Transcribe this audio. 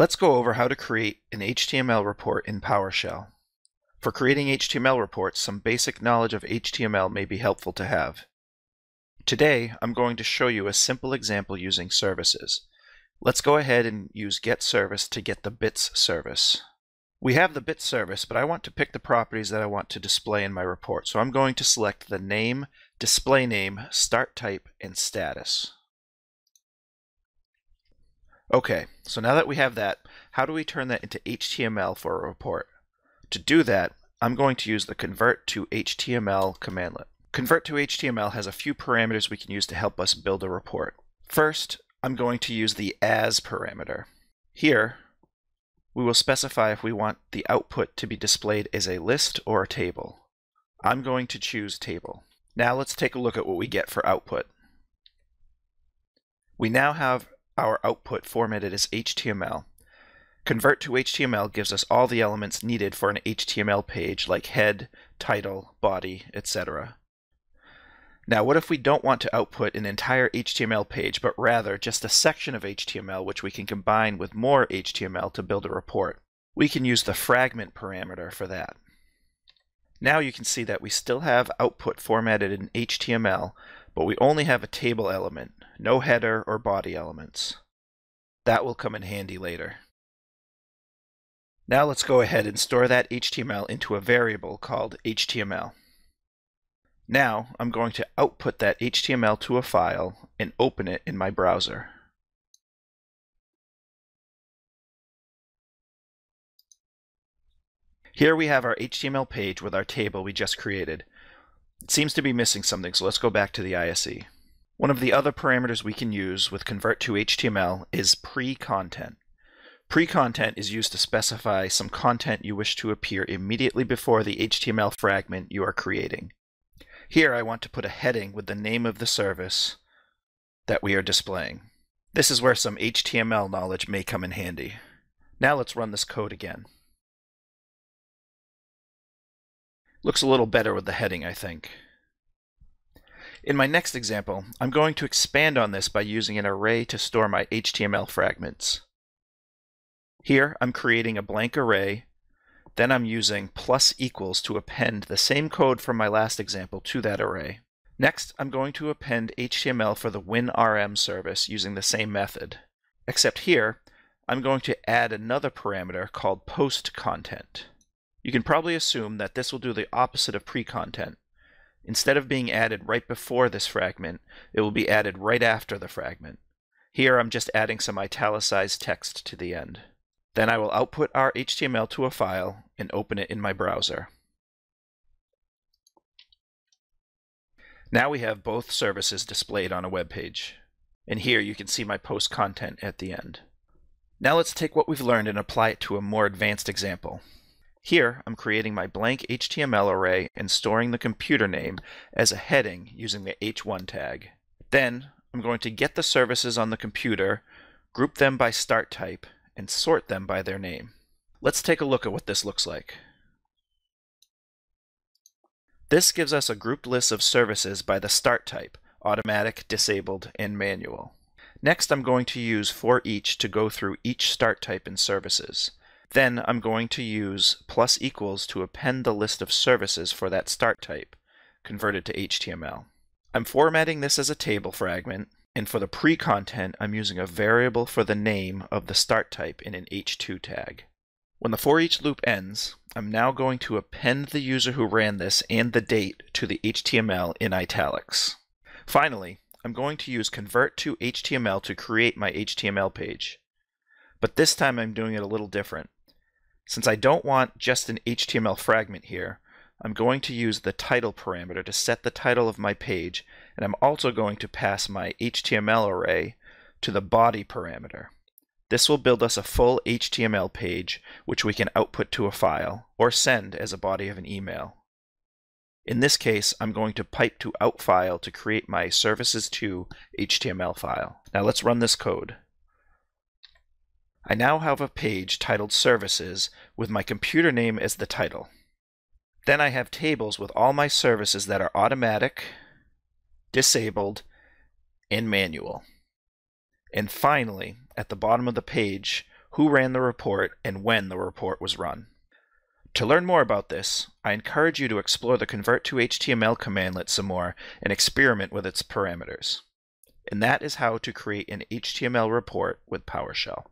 Let's go over how to create an HTML report in PowerShell. For creating HTML reports, some basic knowledge of HTML may be helpful to have. Today, I'm going to show you a simple example using services. Let's go ahead and use getService to get the bits service. We have the bit service, but I want to pick the properties that I want to display in my report. So I'm going to select the name, display name, start type, and status. Okay, so now that we have that, how do we turn that into HTML for a report? To do that, I'm going to use the convert to HTML cmdlet. Convert to HTML has a few parameters we can use to help us build a report. First, I'm going to use the as parameter. Here, we will specify if we want the output to be displayed as a list or a table. I'm going to choose table. Now let's take a look at what we get for output. We now have our output formatted as HTML. Convert to HTML gives us all the elements needed for an HTML page like head, title, body, etc. Now what if we don't want to output an entire HTML page, but rather just a section of HTML which we can combine with more HTML to build a report? We can use the fragment parameter for that. Now you can see that we still have output formatted in HTML, but we only have a table element, no header or body elements. That will come in handy later. Now let's go ahead and store that HTML into a variable called HTML. Now I'm going to output that HTML to a file and open it in my browser. Here we have our HTML page with our table we just created. It seems to be missing something, so let's go back to the ISE. One of the other parameters we can use with convert to HTML is pre-content. Pre-content is used to specify some content you wish to appear immediately before the HTML fragment you are creating. Here I want to put a heading with the name of the service that we are displaying. This is where some HTML knowledge may come in handy. Now let's run this code again. Looks a little better with the heading, I think. In my next example, I'm going to expand on this by using an array to store my HTML fragments. Here, I'm creating a blank array, then I'm using plus equals to append the same code from my last example to that array. Next, I'm going to append HTML for the WinRM service using the same method. Except here, I'm going to add another parameter called post content. You can probably assume that this will do the opposite of pre-content. Instead of being added right before this fragment, it will be added right after the fragment. Here I'm just adding some italicized text to the end. Then I will output our HTML to a file and open it in my browser. Now we have both services displayed on a web page. And here you can see my post content at the end. Now let's take what we've learned and apply it to a more advanced example. Here, I'm creating my blank HTML array and storing the computer name as a heading using the h1 tag. Then, I'm going to get the services on the computer, group them by start type, and sort them by their name. Let's take a look at what this looks like. This gives us a grouped list of services by the start type, automatic, disabled, and manual. Next, I'm going to use for each to go through each start type in services. Then I'm going to use plus equals to append the list of services for that start type, converted to HTML. I'm formatting this as a table fragment, and for the pre-content, I'm using a variable for the name of the start type in an h2 tag. When the for each loop ends, I'm now going to append the user who ran this and the date to the HTML in italics. Finally, I'm going to use convert to HTML to create my HTML page. But this time I'm doing it a little different. Since I don't want just an HTML fragment here, I'm going to use the title parameter to set the title of my page, and I'm also going to pass my HTML array to the body parameter. This will build us a full HTML page, which we can output to a file, or send as a body of an email. In this case, I'm going to pipe to out file to create my services2 HTML file. Now let's run this code. I now have a page titled Services with my computer name as the title. Then I have tables with all my services that are automatic, disabled, and manual. And finally, at the bottom of the page, who ran the report and when the report was run. To learn more about this, I encourage you to explore the Convert to HTML cmdlet some more and experiment with its parameters. And that is how to create an HTML report with PowerShell.